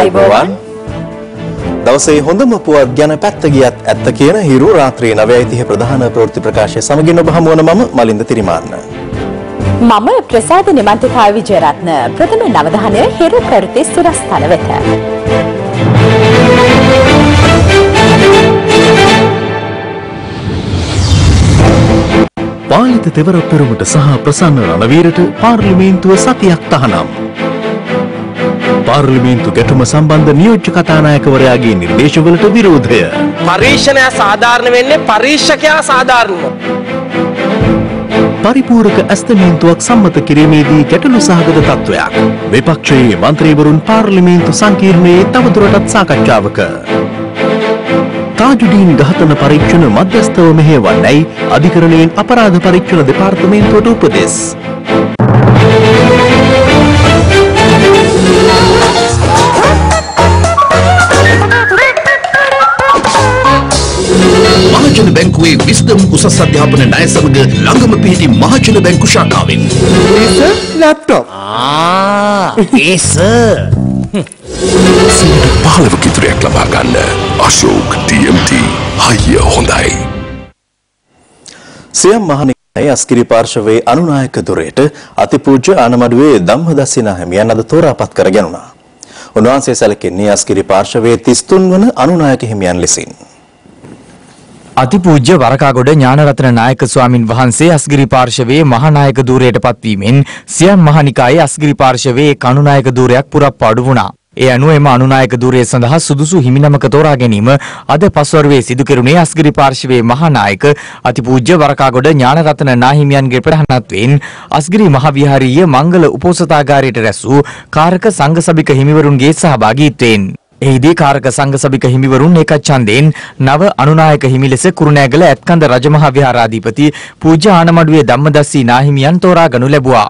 ආයුබෝවන් දවසේ හොඳම පුවත් ගැන පැත්ත ගියත් ඇත්ත කියන හිරු රාත්‍රී 9:30 ප්‍රධාන ප්‍රවෘත්ති ප්‍රකාශය සමගින් ඔබ හමුවන මම මලින්ද තිරිමාන්න. මම ප්‍රසාද නිමන්තිකා විජයරත්න ප්‍රථම නවධානය හිරු ප්‍රවෘත්ති සුරස්ථල වෙත. පාලිත තෙවර පෙරමුට සහ ප්‍රසන්න රණවීරට පාර්ලිමේන්තුව සතියක් තහනම්. පාර්ලිමේන්තු ගැටුම සම්බන්ධ නියෝජ්‍ය කතානායකවරයාගේ නිර්දේශවලට විරෝධය. පරීක්ෂණය සාධාරණ වෙන්නේ පරීක්ෂකයා සාධාරණව. පරිපූරක ඇස්තමේන්තුවක් සම්මත කිරීමේදී ගැටලු සහගත තත්ත්වයක්. විපක්ෂයේ මන්ත්‍රීවරුන් පාර්ලිමේන්තු සංකීර්ණයේ තවදුරටත් සාකච්ඡාවක. තාජුඩීන් ඝාතන පරීක්ෂණ මධ්‍යස්ථව මෙහෙයවන්නයි අධිකරණයෙන් අපරාධ පරීක්ෂණ දෙපාර්තමේන්තුවට උපදෙස්. මහජන බැංකුවේ විස්දම් උසස් අධ්‍යාපන ණය සමග ළඟම පිහිටි මහජන බැංකු ශාඛාවෙන්. ලැප්ටොප් ඒස පහළව කිතුරයක් ලබා ගන්න අශෝක් TMT හයිය හොඳයි. සියම් මහනිකායේ අස්කිරි පාර්ශවයේ අනුනායක දුරයට අතිපූජ්‍ය ආනමඩුවේ ධම්මදස්සින හිමියන් අද තෝරාපත් කර ගැනුණා. උන්වහන්සේ සැලකෙන්නේ අස්කිරි පාර්ශවයේ 33 වන අනුනායක හිමියන් ලෙසින්. අතිපූජ්‍ය වරකාගොඩ ඥානරත්න නායක ස්වාමින් වහන්සේ අස්ගිරි පාර්ශවයේ මහානායක ධූරයට පත්වීමෙන් සියම් මහනිකායේ අස්ගිරි පාර්ශවයේ කණුනායක ධූරයක් පුරප්පාඩු වුණා. ඒ අනුව එම අනුනායක ධූරය සඳහා සුදුසු හිමිනමක තෝරා ගැනීම අද පස්වරුවේ සිදු කෙරුණේ අස්ගිරි පාර්ශවයේ මහානායක අතිපූජ්‍ය වරකාගොඩ ඥානරත්න නාහිමියන්ගේ ප්‍රධානත්වයෙන් අස්ගිරි මහවිහාරීය මංගල උපෝසථාගාරයට රැස් වූ කාරක සංඝ සභික හිමිවරුන්ගේ සහභාගීත්වයෙන් එහිදී කාරක සංඝ සභික හිමිවරුන් එක ඡන්දයෙන් නව අනුනායක හිමි ලෙස කුරුණෑගල ඇත්කන්ද රජමහා විහාරාධිපති පූජ්‍ය ආනමඩුවේ ධම්මදස්සී නාහිමියන් තෝරාගනු ලැබුවා.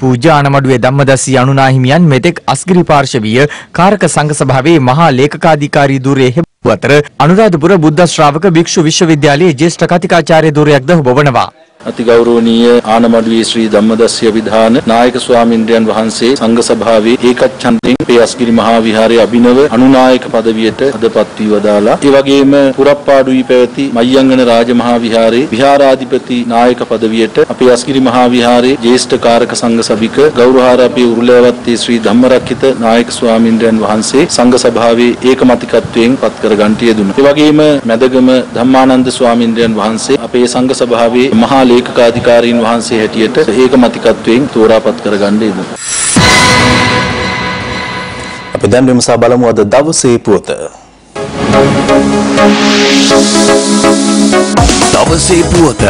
පූජ්‍ය ආනමඩුවේ ධම්මදස්සී අනුනාහිමියන් මෙතෙක් අස්ගිරි පාර්ශවීය කාරක සංඝ සභාවේ මහා ලේකකාධිකාරී ධුරයේ හෙබ්බු අතර අනුරාධපුර බුද්ධ ශ්‍රාවක භික්ෂු විශ්වවිද්‍යාලයේ ජ්‍යෙෂ්ඨ කතිකාචාර්ය ධුරයක්ද හොබවනවා. අතිගෞරවනීය ආනමඩුවේ ශ්‍රී ධම්මදස්සිය විධාන නායක ස්වාමින්ද්‍රයන් වහන්සේ සංඝ සභාවේ ඒකච්ඡන්දයෙන් අපේ අස්ගිරි මහා විහාරයේ අභිනව අනුනායක පදවියට අදපත් වී වදාලා ඒ වගේම පුරප්පාඩු වී පැවති මයංගන රාජමහා විහාරයේ විහාරාධිපති නායක පදවියට අපේ අස්ගිරි මහා විහාරයේ ජ්‍යෙෂ්ඨ කාරක සංඝ සභික ගෞරවහාර අපේ උරුලෑවත්තේ ශ්‍රී ධම්මරක්කිත නායක ස්වාමින්ද්‍රයන් වහන්සේ සංඝ සභාවේ ඒකමතිකත්වයෙන් පත් කර ගන්නට යෙදුණා. ඒ වගේම මැදගම ධම්මානන්ද ස්වාමින්ද්‍රයන් වහන්සේ අපේ සංඝ සභාවේ මහා ලේකකාධිකාරීන් වහන්සේ හැටියට ඒකමතිකත්වයෙන් තෝරාපත් කරගන්න යෙදුණා. අපි දැන් විමසා බලමු අද දවසේ පුවත. දවසේ පුවත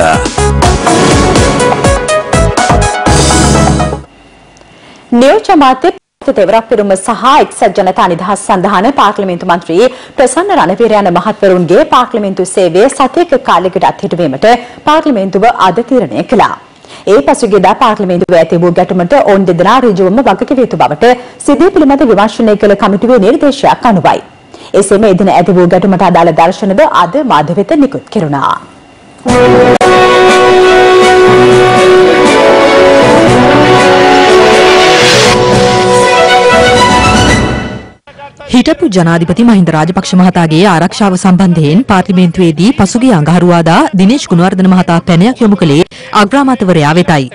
නියෝජ්‍ය අමාත්‍ය තෙවරක් පිරුම සහ එක්සත් ජනතා නිදහස් සන්ධාන පාර්ලිමේන්තු මන්ත්‍රී ප්‍රසන්න රණවීර යන මහත්වරුන්ගේ පාර්ලිමේන්තු සේවය සතියක කාලයකට අත්හිටුවීමට පාර්ලිමේන්තුව අද තීරණය කළා. ඒ පසුගියදා පාර්ලිමේන්තුව ඇති වූ ගැටුමට ඔවුන් දෙදෙනා ඍජුවම වගකිව යුතු බවට සිද්ධිය පිළිබඳ විමර්ශනය කළ කමිටුවේ නිර්දේශයක් අනුවයි. එසේම එදින ඇති වූ ගැටුමට අදාළ දර්ශනද අද මාධ්‍ය වෙත නිකුත් කෙරුණා. හිටපු ජනාධිපති මහින්ද රාජපක්ෂ මහතාගේ ආරක්ෂාව සම්බන්ධයෙන් පාර්ලිමේන්තුවේදී පසුගිය අඟහරුවාදා දිනේෂ් ගුණවර්ධන මහතා පැනයක් යොමු කළේ අග්‍රාමාත්‍යවරයා වෙතයි.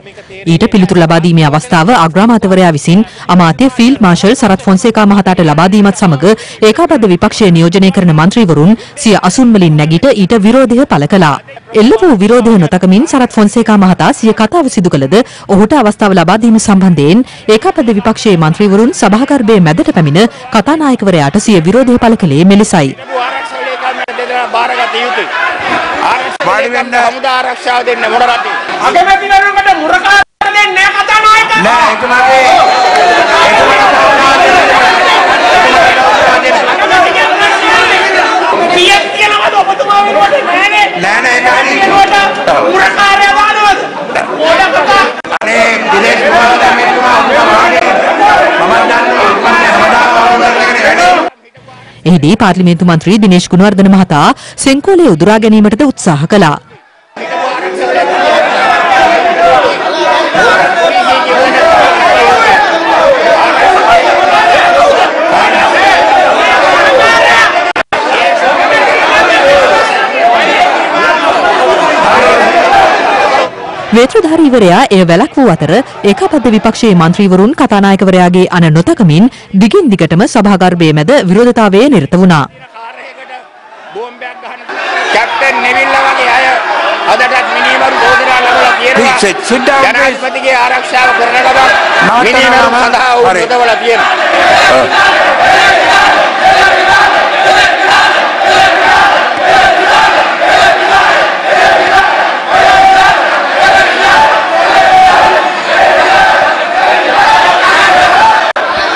ඊට පිළිතුරු ලබා දීමේ අවස්ථාව අග්‍රාමාත්‍යවරයා විසින් අමාත්‍ය ෆීල්ඩ් මාර්ෂල් සරත් ෆොන්සේකා මහතාට ලබා දීමත් සමග ඒකාබද්ධ විපක්ෂය නියෝජනය කරන මන්ත්‍රීවරුන් සිය අසුන් වලින් නැගිට ඊට විරෝධය පළ කළා. එල්ල වූ විරෝධය නොතකමින් සරත් ෆොන්සේකා මහතා සිය කතාව සිදු කළද ඔහුට අවස්ථාව ලබා දීම සම්බන්ධයෙන් ඒකාබද්ධ විපක්ෂයේ මන්ත්‍රීවරුන් සභාගර්භයේ මැදට පැමිණ කතානායකවරයාට සිය විරෝධය පළ කළේ මෙලෙසයි. බාරගත යුතුයි. ආරක්ෂා හමුදා ආරක්ෂාව දෙන්න මොන රටේ? අගමැතිවරුන්ට මුරකාර දෙන්නේ නැහැ කතානායක. නෑ ඒක මගේ කීයක් කියනවද ඔබතුමා වෙනුවට නෑනේ. නෑ නෑ ඒක හරි. මුරකාරය වාදවද? ඕන කතා. අනේ දිනේෂ් කුමාරට මෙතුමා මම දන්නවා මම හැමදාම වරුන් කරගෙන එහිදී පාර්ලිමේන්තු මන්ත්‍රී දිනේෂ් ගුණවර්ධන මහතා සෙන්කෝලය උදුරා ගැනීමටද උත්සාහ කළා. වේත්‍රධාරීවරයා එය වැළක් වූ අතර ඒකාපද විපක්ෂයේ මන්ත්‍රීවරුන් කතානායකවරයාගේ අන නොතකමින් දිගින් දිගටම සභාගර්භයේ මැද විරෝධතාවයේ නිරත වුණා. කැප්ටන් නෙවිල්ලා වගේ අය අදටත් මිනිමරු බෝධිරා ලබලා Please sit- sit down, තියෙනවා please. ජනාධිපතිගේ ආරක්ෂාව කරන ගමන් නවත්තන්න මිනිමරු නම- සඳහා උ හරි. යොදවලා තියෙනවා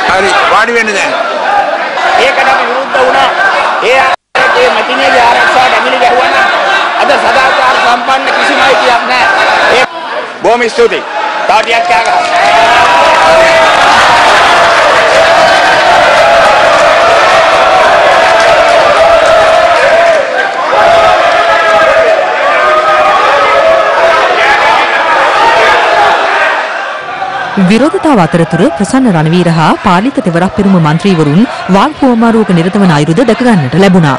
හරි වාඩි වෙන්න දැන්. ඒකට අපි විරුද්ධ වුණා ඒ ආකාරයේ මැතිණියගේ ආරක්ෂාවට ඇමිලි ගැහුවා නම් අද සදාචාර සම්පන්න කිසිම අයිතියක් නැහැ ඒ බොහොම ස්තුතියි තව ටිකක් කෑ ගහන්න විරෝධතාව අතරතුර ප්‍රසන්න රණවීර හා පාලිත තෙවරක් පෙරුම මන්ත්‍රීවරුන් වාල් හුවමාරුවක නිරත වන අයුරුද දැක ගන්නට ලැබුණා.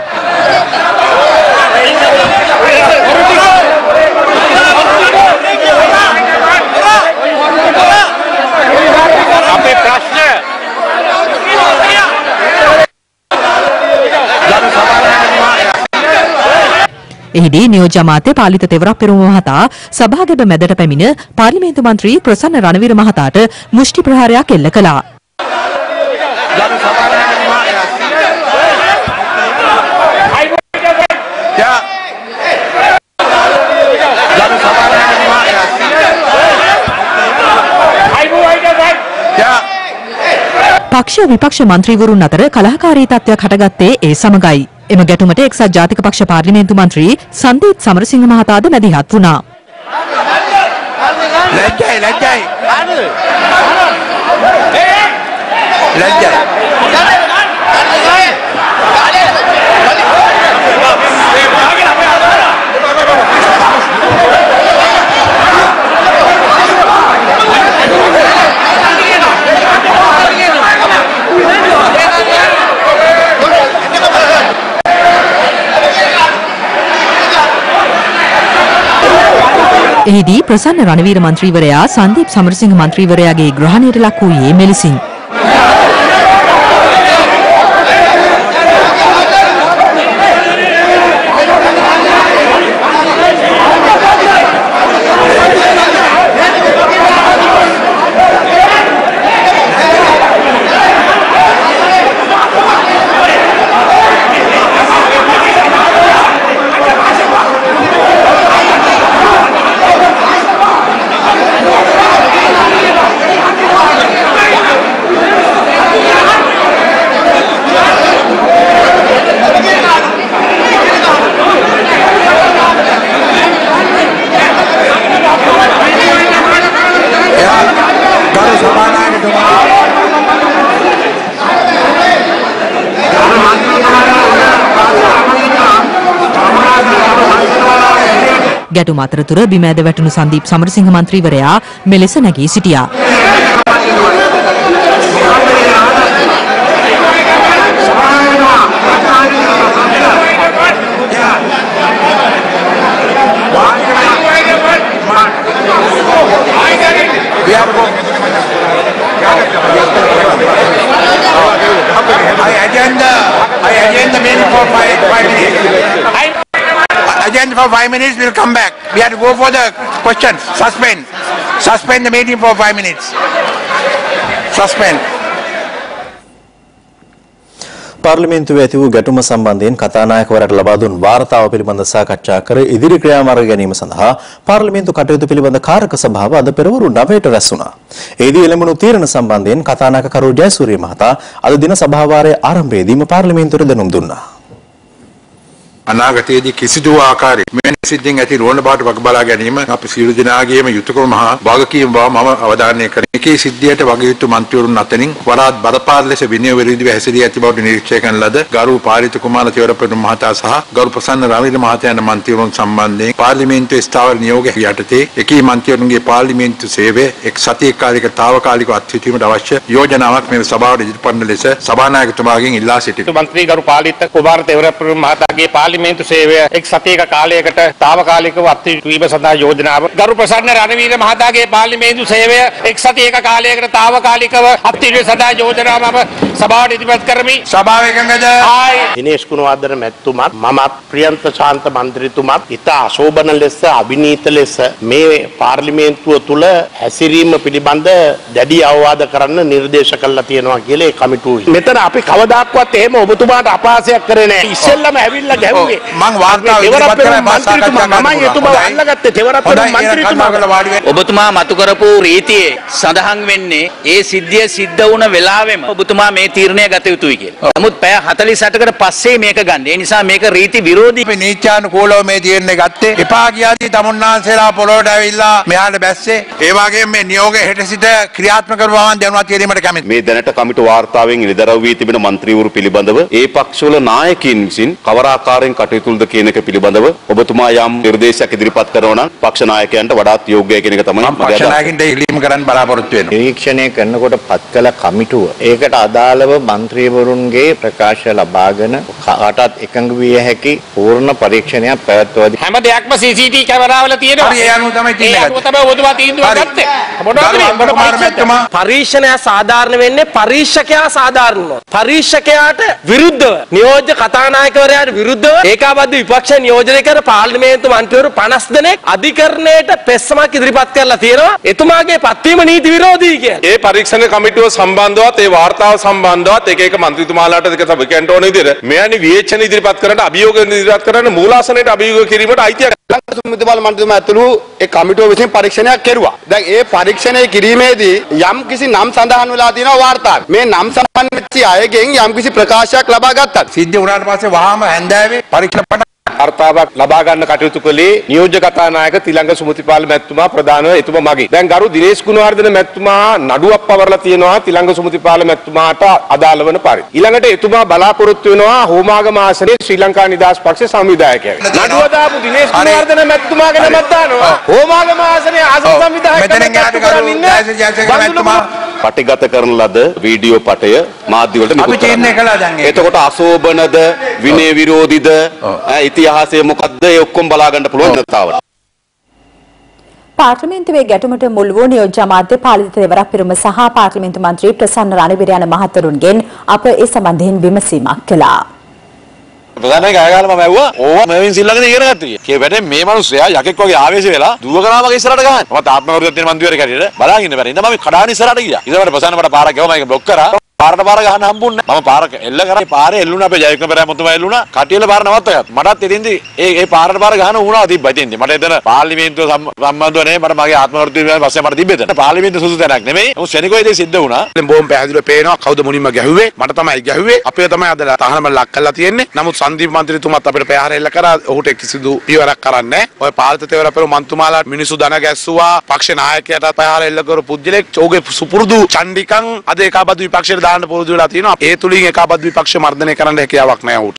එහිදී නියෝජ්‍ය අමාත්‍ය පාලිත තෙවරක් පෙරුම මහතා සභාගැබ මැදට පැමිණ පාර්ලිමේන්තු මන්ත්‍රී ප්‍රසන්න රණවීර මහතාට මුෂ්ටි ප්‍රහාරයක් එල්ල කළා. යා. ගරු සභානායක මහත්මයා. යා. පක්ෂ විපක්ෂ මන්ත්‍රීවරුන් අතර කලහකාරී තත්ත්වයක් හටගත්තේ ඒ සමගයි. එම ගැටුමට එක්සත් ජාතික පක්ෂ පාර්ලිමේන්තු මන්ත්‍රී සන්දීප් සමරසිංහ මහතාද මැදිහත් වුණා. ලැජ්ජයි ලැජ්ජයි. ලැජ්ජයි. එහිදී ප්‍රසන්න රණවීර මන්ත්‍රීවරයා සන්දීප් සමරසිංහ මන්ත්‍රීවරයාගේ ග්‍රහණයට ලක් වූයේ මෙලෙසින්. ගැටුම අතරතුර බිම ඇද වැටුණු සන්දීප් සමරසිංහ මන්ත්‍රීවරයා මෙලෙස නැගී සිටියා. We have to go. I agenda, I agenda meeting for five, five minutes. Agenda for five minutes, we'll come back. We have to go for the questions. Suspend. Suspend the meeting for five minutes. Suspend. පාර්ලිමේන්තුවේ ඇති වූ ගැටුම සම්බන්ධයෙන් කතානායකවරට ලබා දුන් වාර්තාව පිළිබඳ සාකච්ඡා කර ඉදිරි ක්‍රියාමාර්ග ගැනීම සඳහා පාර්ලිමේන්තු කටයුතු පිළිබඳ කාරක සභාව අද පෙරවරු 9ට රැස් වුණා. එෙහිදී එළඹුණු තීරණ සම්බන්ධයෙන් කතානායකකරු ජයසූරිය මහතා අද දින සභාවාරයේ ආරම්භයේදීම පාර්ලිමේන්තුවට දැනුම් දුන්නා. අනාගතයේදී කිසිදු ආකාරයක මෙවැනි සිද්ධීන් ඇති නොවන බවට වග බලා ගැනීම අපි සියලු දෙනාගේම යුතුයකම මහා වගකීම බව මම අවධාරණය කරමි. එකී සිද්ධියට වගේ යුතු මන්ත්‍රීවරුන් අතරින් වඩාත් බරපාර ලෙස විනය විරුද්ධව හැසිරී ඇති බවට නිරීක්ෂණය කරන ලද ගරු පාරිත කුමාර තෙවරපෙරුම් මහතා සහ ගරු ප්‍රසන්න රවිල මහතා යන මන්ත්‍රීවරුන් සම්බන්ධයෙන් පාර්ලිමේන්තුවේ ස්ථාවර නියෝග යටතේ එකී මන්ත්‍රීවරුන්ගේ පාර්ලිමේන්තු සේවය එක් සතියක් කාලික తాවකාලිකව අත්හිටීමට අවශ්‍ය යෝජනාවක් මෙම සභාවට ඉදිරිපත් කරන ලෙස සභානායකතුමාගෙන් ඉල්ලා සිටිනවා. මන්ත්‍රී ගරු පාලිත කුමාර තෙවරපුර මහතාගේ පාර්ලිමේන්තු සේවය එක් සතියක කාලයකට తాවකාලිකව අත්හිටුවීම සඳහා යෝජනාව ගරු ප්‍රසන්න රණවීර මහතාගේ පාර්ලිමේන්තු සේවය එක් සතියක කාලයකට తాවකාලිකව අත්හිටුවීම සඳහා යෝජනාව මම සභාවට ඉදිරිපත් කරමි. සභාව එකඟද? ආයි දිනේශ් ගුණවර්ධන මැතිතුමත් මමත් ප්‍රියන්ත ශාන්ත මන්ත්‍රීතුමත් ඉතා අශෝභන ලෙස අභිනීත ලෙස මේ පාර්ලිමේන්තුව තුළ හැසිරීම පිළිබඳ දැඩි අවවාද කරන්න නිර්දේශ කළා තියෙනවා කියලා ඒ කමිටුව. මෙතන අපි කවදාක්වත් එහෙම ඔබතුමාට අපහාසයක් කරේ නැහැ. ඉස්සෙල්ලම ඇවිල්ලා ගැහුවේ. මං වාර්තාව ඉදිරිපත් කරලා මා සාකච්ඡා මන්ත්‍රීතුමා මමයි පුළුවන්. අල්ලගත්තේ එහෙනම් මන්ත්‍රීතුමා. ඔබතුමා මතු කරපු රීතියේ සඳහන් වෙන්නේ ඒ සිද්ධිය සිද්ධ වුණ වෙලාවෙම ඔබතුමා මේ තීරණය ගත යුතුයි කියලා. නමුත් පැය 48කට පස්සේ මේක ගන්න. ඒ නිසා මේක රීති විරෝධී අපි නීත්‍යානුකූලව මේ තීරණය ගත්තේ. එපා කියාදී තමුන්නාන්සේලා පොළොවට ඇවිල්ලා මෙහාට බැස්සේ. ඒ වගේම මේ නියෝගය හෙට සිට ක්‍රියාත්මක කරවවන් දැනුවත් කිරීමට කැමැති. මේ දැනට කමිටු වාර්තාවෙන් නිදරව් වී තිබෙන මන්ත්‍රීවරු පිළිබඳව ඒ පක්ෂවල නායකයින් විසින් කවර ආකාරයෙන් කටයුතුද කියන එක පිළිබඳව ඔබතුමා යම් නිර්දේශයක් ඉදිරිපත් කරනවා නම් පක්ෂ නායකයන්ට වඩාත් යෝග්‍යයි කියන එක තමයි මගේ අදහස. පක්ෂනායකින්ට ඉල්ලීම කරන්න බලාපොරොත්තු වෙනවා. නිරීක්ෂණය කරනකොට පත් කළ කමිටුව ඒකට අදාළව මන්ත්‍රීවරුන්ගේ ප්‍රකාශ ලබාගෙන කාටත් එකඟ විය හැකි පූර්ණ පරීක්ෂණයක් පැවැත්වුවා. හැම දෙයක්ම CCTV කැමරාවල තියෙනවා. හරි, ඒ අනුව තමයි ඒ තීරණය අනුව තමයි ඔබතුමා තීන්දුව. ගත්තේ. මොනවද මේ? පරීක්ෂණය සාධාරණ වෙන්නේ පරීක්ෂකයා සාධාරණ වුණොත්. පරීක්ෂකයාට විරුද්ධව නියෝජ්‍ය කතානායකවරයාට විරුද්ධව ඒකාබද්ධ විපක්ෂ නියෝජනය කර පාර්ලිමේන්තු මන්ත්‍රීවරු 50 දෙනෙක් අධිකරණයට පෙස්සමක් ඉදිරිපත් කරලා තියෙනවා. එතුමාගේ පත්වීම නීති විරෝධී කියලා. ඒ පරීක්ෂණ කමිටුව සම්බන්ධවත් ඒ වාර්තාව සම්බන්ධවත් එක එක මන්ත්‍රීතුමාලාට දෙක සබකන්ට ඕන විදිහට මෙවැනි විවේචන ඉදිරිපත් කරන්න අභියෝග ඉදිරිපත් කරන්න මූලාසනයට අභියෝග කිරීමට අයිතියක් සුමිතිපාල මන්ත්‍රීතුමා ඇතුළු ඒ කමිටුව විසින් පරීක්ෂණයක් කෙරුවා. දැන් ඒ පරීක්ෂණය කිරීමේදී යම් කිසි නම් සඳහන් වෙලා තියෙනවා වාර්තාවේ. මේ නම් සම්බන්ධ වෙච්ච අයගෙන් යම් කිසි ප්‍රකාශයක් ලබා ගත්තා. සිද්ධ වුණාට පස්සේ වහාම හැන්දෑවේ පරීක්ෂණ වාර්තාවක් ලබා ගන්න කටයුතු කළේ නියෝජ්‍ය කතානායක තිලංග සුමතිපාල මැතිතුමා ප්‍රධානව එතුමා මගේ. දැන් ගරු දිනේෂ් ගුණවර්ධන මැතිතුමා නඩුවක් පවරලා තියෙනවා තිලංග සුමතිපාල මැතිතුමාට අදාළ වන පරිදි. ඊළඟට එතුමා බලාපොරොත්තු වෙනවා හෝමාගම ආසනයේ ශ්‍රී ලංකා නිදහස් පක්ෂ සංවිධායකයෙක්. නඩුව දාපු දිනේෂ් ගුණවර්ධන මැතිතුමාගේ නමක් දානවා. හෝමාගම ආසනයේ ආසන සංවිධායක මැතිතුමා පටිගත කරන ලද වීඩියෝ පටය මාධ්‍ය වලට අපි නිකුත් කරනවා. කළා දැන් ඒක. එතකොට අශෝභනද විනය විරෝධීද ඉතිහාසය මොකක්ද ඒ ඔක්කොම බලා ගන්න පුළුවන් ජනතාවට. පාර්ලිමේන්තුවේ ගැටුමට මුල් වූ නියෝජ්‍ය අමාත්‍ය පාලිත දෙවරක් පිරුම සහ පාර්ලිමේන්තු මන්ත්‍රී ප්‍රසන්න රණවිර යන මහතුරුන්ගෙන් අප ඒ සම්බන්ධයෙන් විමසීමක් කළා. ප්‍රධානයි ගයගාල මම ඇහුවා ඕවා මෙවින් සිල්ලගෙන ඉගෙන ගත්තා. කිය වැඩේ මේ මිනිස්සයා යකෙක් වගේ ආවේශ වෙලා දුවකරා වගේ ඉස්සරහට ගහන මම තාත්මවරුද තියෙන මන්දිවරේ කැටියට බලාගෙන ඉන්න බැරි ඉඳන් මම කඩාන ඉස්සරහට ගියා. ඊළඟට ප්‍රසන්න මට පාරක් ගියා මම ඒක බ්ලොක් කරා. පාරට පාර ගහන්න හම්බුන්නේ නැහැ. මම පාර එල්ල කරා. පාරේ එල්ලුණා අපේ ජයවික්‍රම පෙරේරා මුතුමා එල්ලුණා. කටියල පාර නවත්තගත්තා මටත් ඉතින්දි ඒ ඒ පාරට පාර ගහන වුණා තිබ්බා. ඉතින්දි මට එතන පාර්ලිමේන්තුව සම්බ- සම්බන්ධව නේ මට මගේ ආත්මවෘත්ති පස්සේ මට තිබ්බෙද පාර්ලිමේන්තුව සුසු තැනක් නෙමෙයි. මොකද ශනිකෝ ඉතින් සිද්ධ වුණා. දැන් බොහොම පැහැදිලිව පේනවා කවුද මුලින්ම ගැහුවේ? මට තමයි ගැහුවේ. අපේ තමයි අද තහනම ලක් කරලා තියෙන්නේ. නමුත් සංදීප් මන්ත්‍රීතුමත් අපිට පැහැර එල්ල කරා ඔහුට කිසිදු පියවරක් කරන්නේ නැහැ. ඔය පාලිත තේවර පෙර මන්තුමාලාට මිනිසු දන ගැස්සුවා. පක්ෂ නායකයාට පැහැර එල්ල කරු පුද්ගලෙක්. ඔහුගේ සුපුරුදු චණ්ඩිකන් අද ඒකාබද්ධ විපක්ෂයට දාන්න පුරුදු වෙලා තියෙනවා. ඒ තුලින් ඒකාබද්ධ විපක්ෂ මර්ධනය කරන්න හැකියාවක් නැහැ ඔහුට